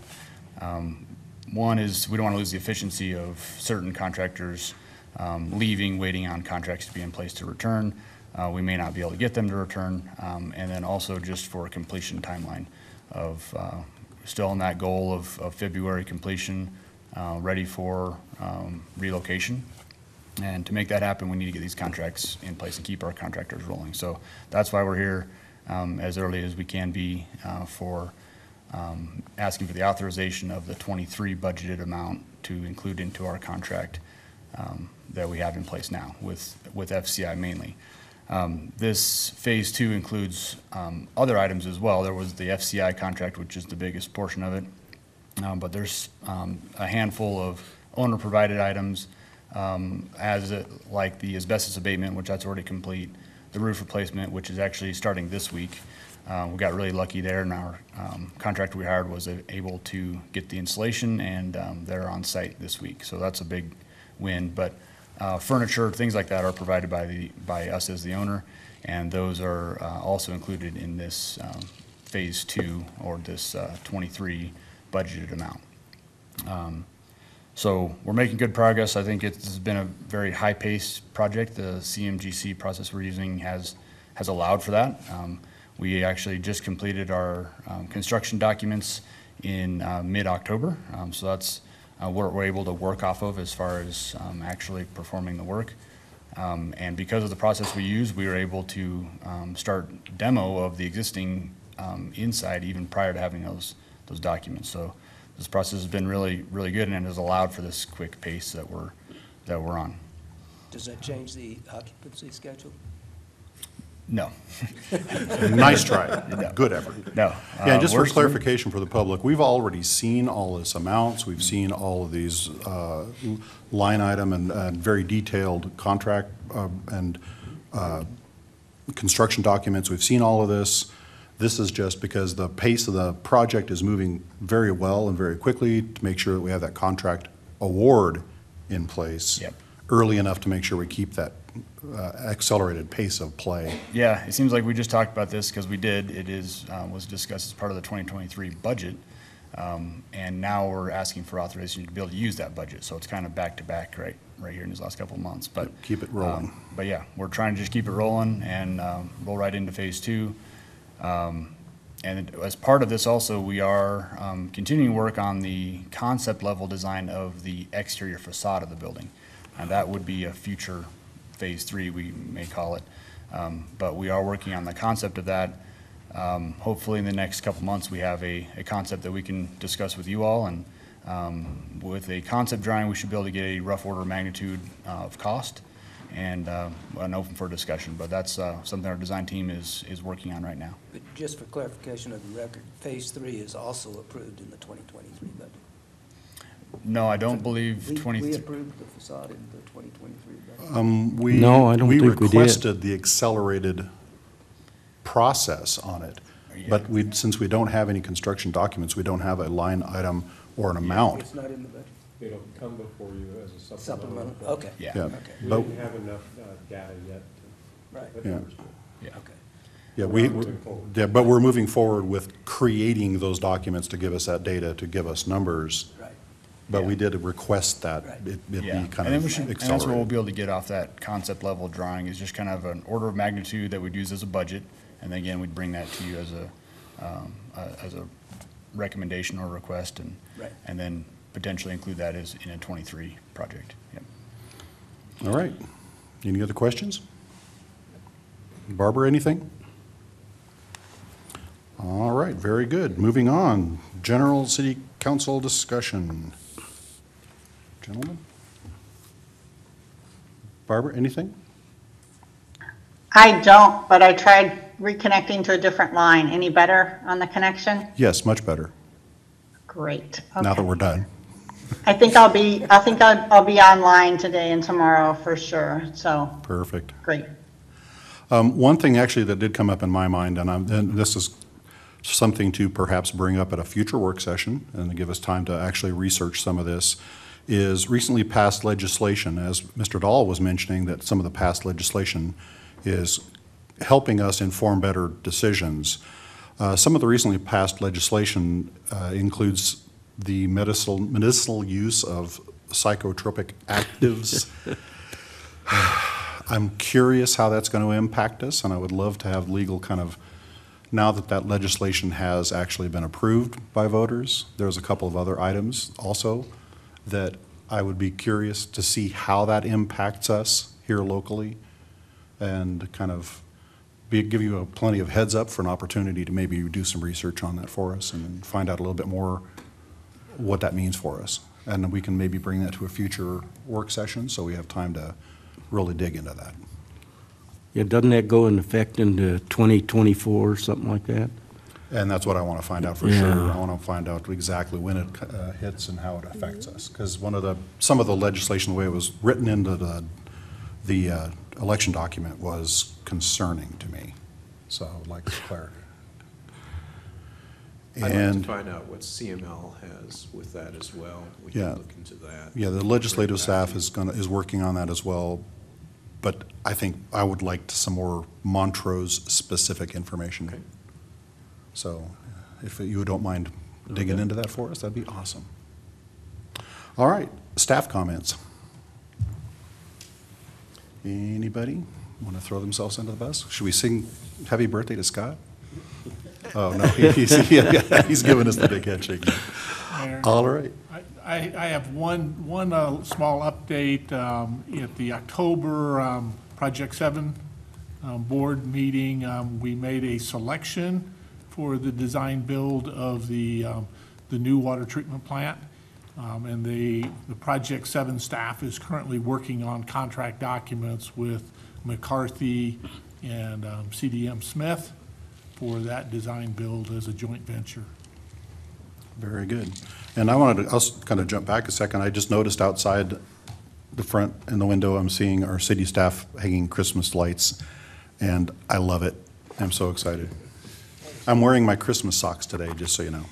Um, One is, we don't want to lose the efficiency of certain contractors um, leaving, waiting on contracts to be in place to return. Uh, We may not be able to get them to return. Um, And then also just for a completion timeline of, uh, still on that goal of, of February completion, uh, ready for um, relocation. And to make that happen, we need to get these contracts in place and keep our contractors rolling. So that's why we're here um, as early as we can be uh, for um, asking for the authorization of the 23 budgeted amount to include into our contract um, that we have in place now with, with FCI mainly. Um, This Phase Two includes um, other items as well. There was the FCI contract, which is the biggest portion of it. Um, But there's um, a handful of owner-provided items, um, as, it- like the asbestos abatement, which that's already complete, the roof replacement, which is actually starting this week. Uh, We got really lucky there, and our um, contractor we hired was able to get the installation, and um, they're on site this week. So that's a big win. But uh, furniture, things like that are provided by the, by us as the owner, and those are uh, also included in this um, Phase Two, or this uh, 23 budgeted amount. Um, So we're making good progress. I think it's been a very high-paced project. The CMGC process we're using has, has allowed for that. Um, We actually just completed our um, construction documents in uh, mid-October, Um, so that's uh, what we're able to work off of as far as um, actually performing the work. Um, And because of the process we use, we were able to um, start demo of the existing um, inside even prior to having those, those documents. So this process has been really, really good and has allowed for this quick pace that we're, that we're on. Does that change the occupancy schedule? No. Nice try. Good effort. No. Yeah, Uh, just for clarification for the public, we've already seen all this amounts, we've seen all of these uh, line item and and very detailed contract uh, and uh, construction documents, we've seen all of this. This is just because the pace of the project is moving very well and very quickly to make sure that we have that contract award in place early enough to make sure we keep that uh, accelerated pace of play. Yeah, it seems like we just talked about this because we did. It is, uh, was discussed as part of the 2023 budget. Um, And now we're asking for authorization to be able to use that budget. So it's kind of back to back right, right here in these last couple of months. But Keep it rolling. um, But yeah, we're trying to just keep it rolling and um, roll right into phase two. Um, And as part of this also, we are um, continuing work on the concept level design of the exterior facade of the building. And that would be a future phase three, we may call it. Um, But we are working on the concept of that. Um, Hopefully in the next couple months, we have a, a concept that we can discuss with you all. And um, with a concept drawing, we should be able to get a rough order of magnitude uh, of cost and uh, and open for discussion. But that's uh, something our design team is, is working on right now. But just for clarification of the record, Phase Three is also approved in the 2023 budget. No, I don't believe We- 23. We approved the facade in the 2023 budget. Um, we. No, I don't think we did. requested the accelerated process on it. But we, since we don't have any construction documents, we don't have a line item or an amount. It's not in the budget? It'll come before you as a supplemental. Supplemental, but okay. Yeah. okay. We But- didn't have enough uh, data yet. to- Right. but Yeah. there's- Yeah. Okay. Yeah, we, We're moving forward. yeah, but we're moving forward with creating those documents to give us that data, to give us numbers. Right. But we did request that it it Yeah, be kind and then of we should, and that's what we'll accelerated. be able to get off that concept level drawing, is just kind of an order of magnitude that we'd use as a budget, and then again, we'd bring that to you as a, um, a- as a recommendation or request, and, Right. and then potentially include that as in a twenty-three project, yep. All right. Any other questions? Barbara, anything? All right, very good. Moving on. General City Council discussion. Gentlemen? Barbara, anything? I don't, but I tried reconnecting to a different line. Any better on the connection? Yes, much better, Great. now that Okay. we're done. I think I'll be, I think I'll, I'll be online today and tomorrow for sure, so, Perfect. great. Um, One thing actually that did come up in my mind, and I'm, and this is something to perhaps bring up at a future work session and to give us time to actually research some of this, is recently passed legislation, as Mr. Dahl was mentioning, that some of the past legislation is helping us inform better decisions. Uh, Some of the recently passed legislation uh, includes the medicinal, medicinal use of psychotropic actives. I'm curious how that's going to impact us, and I would love to have legal kind of, now that that legislation has actually been approved by voters, there's a couple of other items also that I would be curious to see how that impacts us here locally, and kind of be, give you a plenty of heads up for an opportunity to maybe do some research on that for us and find out a little bit more what that means for us. And we can maybe bring that to a future work session, so we have time to really dig into that. Yeah, doesn't that go in effect into 2024 or something like that? And that's what I want to find out for sure. I want to find out exactly when it uh, hits and how it affects us. Because one of the, some of the legislation, the way it was written into the, the uh, election document was concerning to me. So I would like clarity. I'd like And- to find out what CML has with that as well. We Yeah. can look into that. Yeah, the legislative staff is gonna, is working on that as well. But I think I would like some more Montrose-specific information. So if you don't mind digging Okay. into that for us, that'd be awesome. All right, staff comments. Anybody want to throw themselves under the bus? Should we sing happy birthday to Scott? Oh, no, he's, yeah, he's giving us the big head shake. Mayor. All right. I, I I have one, one uh, small update. um, At the October um, Project Seven um, Board meeting, um, we made a selection for the design build of the, um, the new water treatment plant. Um, And the, the Project Seven staff is currently working on contract documents with McCarthy and um, CDM Smith for that design build as a joint venture. Very good. And I wanted to, I'll kind of jump back a second. I just noticed outside the front in the window, I'm seeing our city staff hanging Christmas lights, and I love it. I'm so excited. I'm wearing my Christmas socks today, just so you know.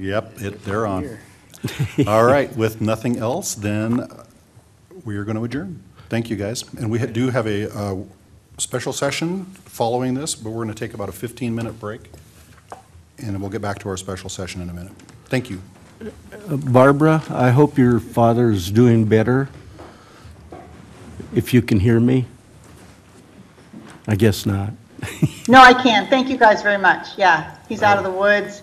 Yep, it, they're on. All right, with nothing else, then we are going to adjourn. Thank you, guys. And we do have a uh, special session following this, but we're going to take about a 15-minute break, and we'll get back to our special session in a minute. Thank you. Barbara, I hope your father is doing better. If you can hear me? I guess not. No, I can't. Thank you guys very much. Yeah, he's out of the woods.